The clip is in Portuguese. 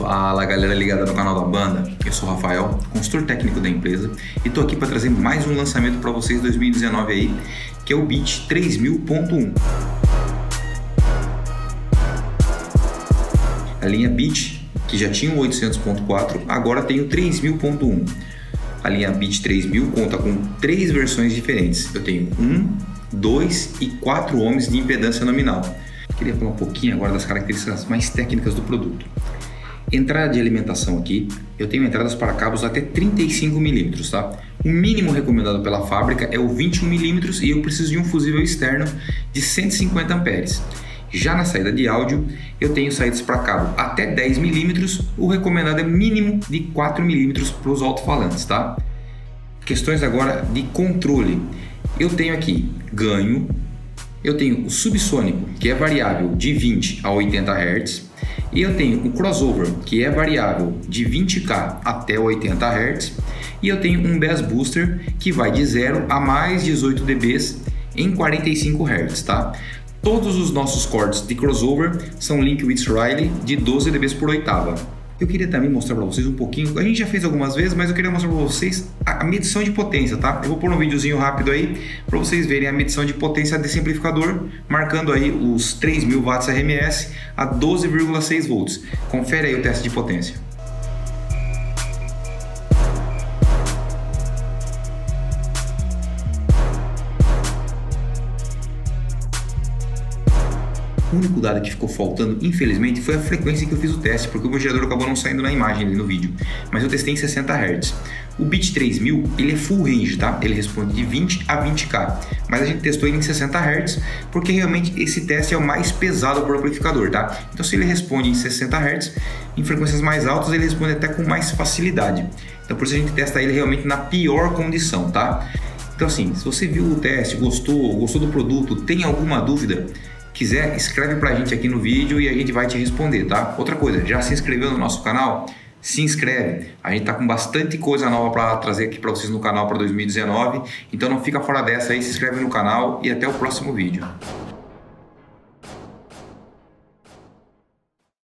Fala galera ligada no canal da banda, eu sou o Rafael, consultor técnico da empresa e tô aqui para trazer mais um lançamento para vocês 2019 aí, que é o Beat 3000.1. A linha Beat, que já tinha o 800.4, agora tem o 3000.1. A linha Beat 3000 conta com três versões diferentes. Eu tenho um, dois e quatro ohms de impedância nominal. Queria falar um pouquinho agora das características mais técnicas do produto. Entrada de alimentação aqui, eu tenho entradas para cabos até 35 milímetros, tá? O mínimo recomendado pela fábrica é o 21 milímetros e eu preciso de um fusível externo de 150 amperes. Já na saída de áudio, eu tenho saídas para cabo até 10 milímetros, o recomendado é mínimo de 4 milímetros para os alto-falantes, tá? Questões agora de controle. Eu tenho aqui ganho, eu tenho o subsônico, que é variável de 20 a 80 Hz, e eu tenho o crossover, que é variável de 20K até 80 Hz, e eu tenho um bass booster que vai de 0 a mais 18 dB em 45 Hz, tá? Todos os nossos cortes de crossover são Link with Riley de 12 dB por oitava. Eu queria também mostrar para vocês um pouquinho, a gente já fez algumas vezes, mas eu queria mostrar para vocês a medição de potência, tá? Eu vou pôr um videozinho rápido aí para vocês verem a medição de potência desse amplificador, marcando aí os 3000 watts RMS a 12,6 volts. Confere aí o teste de potência. O único dado que ficou faltando, infelizmente, foi a frequência que eu fiz o teste, porque o meu gerador acabou não saindo na imagem ali no vídeo. Mas eu testei em 60 Hz. O Beat 3000, ele é full range, tá? Ele responde de 20 a 20K. Mas a gente testou ele em 60 Hz, porque realmente esse teste é o mais pesado para o amplificador, tá? Então se ele responde em 60 Hz, em frequências mais altas ele responde até com mais facilidade. Então por isso a gente testa ele realmente na pior condição, tá? Então assim, se você viu o teste, gostou, gostou do produto, tem alguma dúvida, quiser, escreve pra gente aqui no vídeo e a gente vai te responder, tá? Outra coisa, já se inscreveu no nosso canal? Se inscreve. A gente tá com bastante coisa nova para trazer aqui para vocês no canal para 2019, então não fica fora dessa aí, se inscreve no canal e até o próximo vídeo.